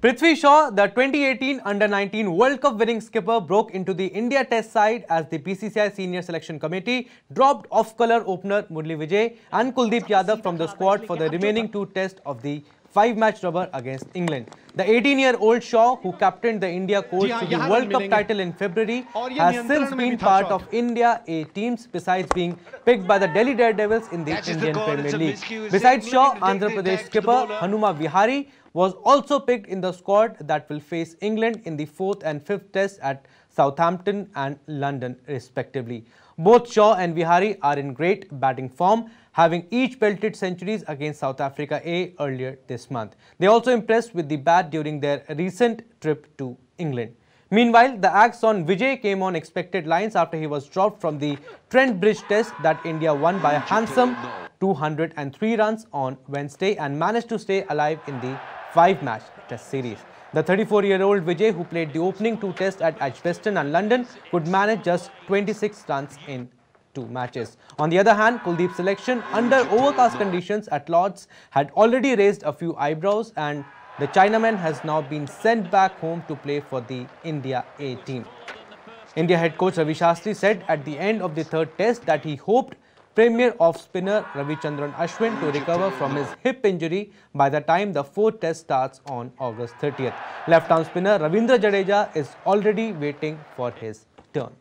Prithvi Shaw, the 2018 Under-19 World Cup winning skipper, broke into the India Test side as the BCCI Senior Selection Committee dropped off-color opener Murali Vijay and Kuldeep Yadav from the squad for the remaining two tests of the five-match rubber against England. The 18-year-old Shaw, who captained the India coach to the World Cup title in February, has since been part of India A teams besides being picked by the Delhi Daredevils in the Indian Premier League. Besides Shaw, Andhra Pradesh skipper Hanuma Vihari was also picked in the squad that will face England in the fourth and fifth tests at Southampton and London respectively. Both Shaw and Vihari are in great batting form, having each belted centuries against South Africa A earlier this month. They also impressed with the bat during their recent trip to England. Meanwhile, the axe on Vijay came on expected lines after he was dropped from the Trent Bridge test that India won by a handsome 203 runs on Wednesday and managed to stay alive in the five-match test series. The 34-year-old Vijay, who played the opening two tests at Edgbaston and London, could manage just 26 runs in two matches. On the other hand, Kuldeep's selection under overcast conditions at Lords had already raised a few eyebrows and the Chinaman has now been sent back home to play for the India A team. India head coach Ravi Shastri said at the end of the third test that he hoped premier off spinner Ravichandran Ashwin to recover from his hip injury by the time the fourth test starts on August 30th. Left arm spinner Ravindra Jadeja is already waiting for his turn.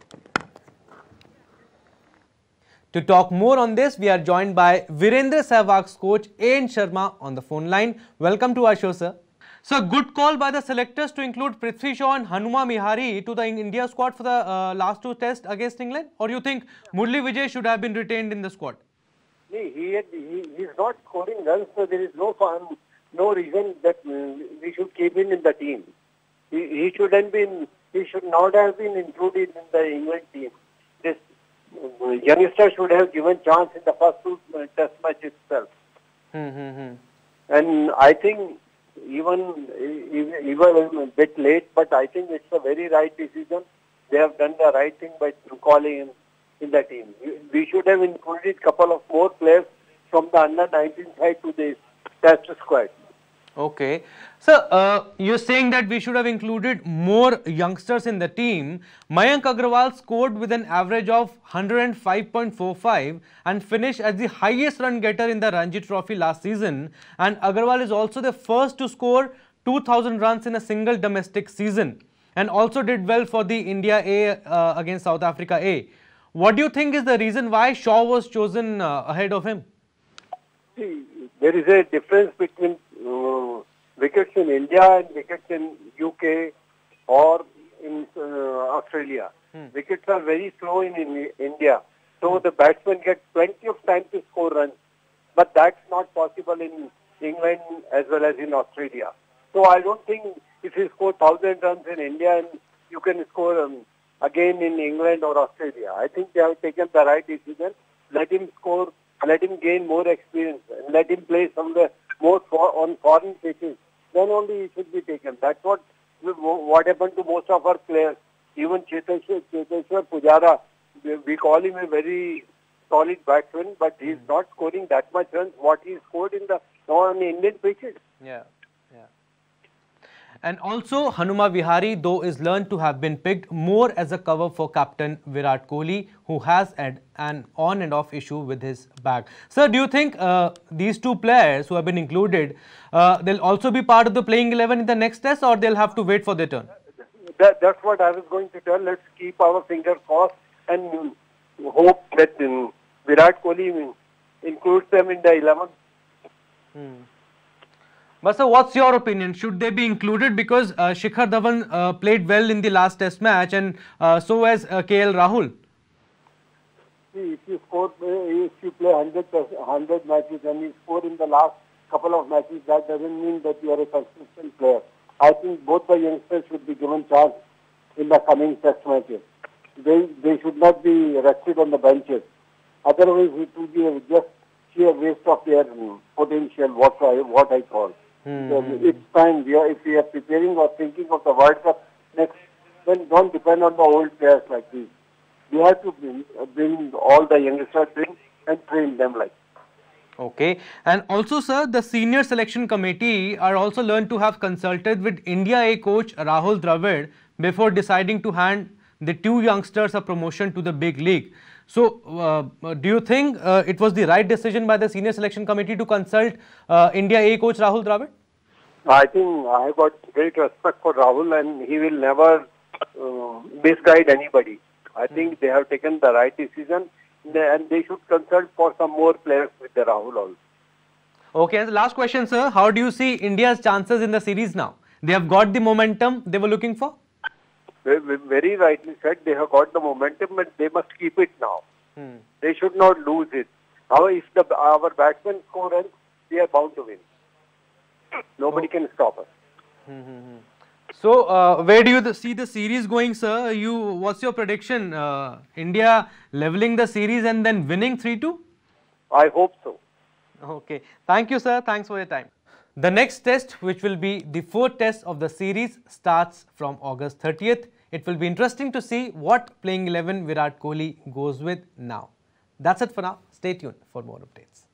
To talk more on this, we are joined by Virendra Sehwag's coach A.N. Sharma on the phone line. Welcome to our show, sir. So, good call by the selectors to include Prithvi Shaw and Hanuma Vihari to the India squad for the uh, last two tests against England? Or do you think Murali Vijay should have been retained in the squad? He, he, he is not scoring runs, so there is no fun, no reason that uh, we should keep him in the team. He, he shouldn't been, he should not have been included in the England team. This uh, youngster should have given chance in the first two uh, test match itself. Hmm, hmm. And I think even even a bit late, but I think it's a very right decision. They have done the right thing by calling him in the team. We should have included a couple of more players from the under 19 side to the test squad. Okay. So, uh, you're saying that we should have included more youngsters in the team. Mayank Agarwal scored with an average of 105.45 and finished as the highest run getter in the Ranji Trophy last season. And Agarwal is also the first to score 2000 runs in a single domestic season and also did well for the India A uh, against South Africa A. What do you think is the reason why Shaw was chosen uh, ahead of him? There is a difference between uh, wickets in India and wickets in UK or in uh, Australia. Hmm. Wickets are very slow in, in India. So the batsmen get plenty of time to score runs. But that's not possible in England as well as in Australia. So I don't think if you score 1000 runs in India and you can score um, again in England or Australia. I think they have taken the right decision. Let him score, let him gain more experience, and let him play somewhere more for, on foreign pitches. Then only he should be taken. That's what what happened to most of our players. Even Cheteshwar, Cheteshwar Pujara, we, we call him a very solid batsman, but he's hmm. not scoring that much runs what he scored in the on Indian pitches. Yeah, yeah. And also Hanuma Vihari though is learned to have been picked more as a cover for captain Virat Kohli who has had an on and off issue with his back. Sir, do you think uh, these two players who have been included, uh, they'll also be part of the playing 11 in the next test or they'll have to wait for their turn? That, that's what I was going to tell. Let's keep our fingers crossed and hope that um, Virat Kohli includes them in the 11. Hmm. Sir, what's your opinion? Should they be included? Because uh, Shikhar Dhawan uh, played well in the last test match and uh, so has uh, KL Rahul. See, if you score, if you play 100, 100 matches and you score in the last couple of matches, that doesn't mean that you are a consistent player. I think both the youngsters should be given chance in the coming test matches. They, they should not be rested on the benches. Otherwise, it will be just sheer waste of their potential, what I, what I call. Hmm. So it's time. We are, if we are preparing or thinking of the World Cup next, then don't depend on the old players like this. We have to bring, bring all the youngsters in and train them like. Okay. And also, sir, the senior selection committee are also learned to have consulted with India A coach Rahul Dravid before deciding to hand the two youngsters a promotion to the big league. So, uh, do you think uh, it was the right decision by the senior selection committee to consult uh, India A coach Rahul Dravid? I think I have got great respect for Rahul and he will never uh, misguide anybody. I think they have taken the right decision and they should consult for some more players with the Rahul also. Okay, and the last question, sir. How do you see India's chances in the series now? They have got the momentum they were looking for? Very rightly said, they have got the momentum and they must keep it now. Hmm. They should not lose it. Now, if the, our batsmen score runs, we are bound to win. Nobody oh. can stop us. Hmm, hmm, hmm. So, uh, where do you see the series going, sir? You, what's your prediction? Uh, India leveling the series and then winning 3-2? I hope so. Okay. Thank you, sir. Thanks for your time. The next test, which will be the fourth test of the series, starts from August 30th. It will be interesting to see what playing 11 Virat Kohli goes with now. That's it for now. Stay tuned for more updates.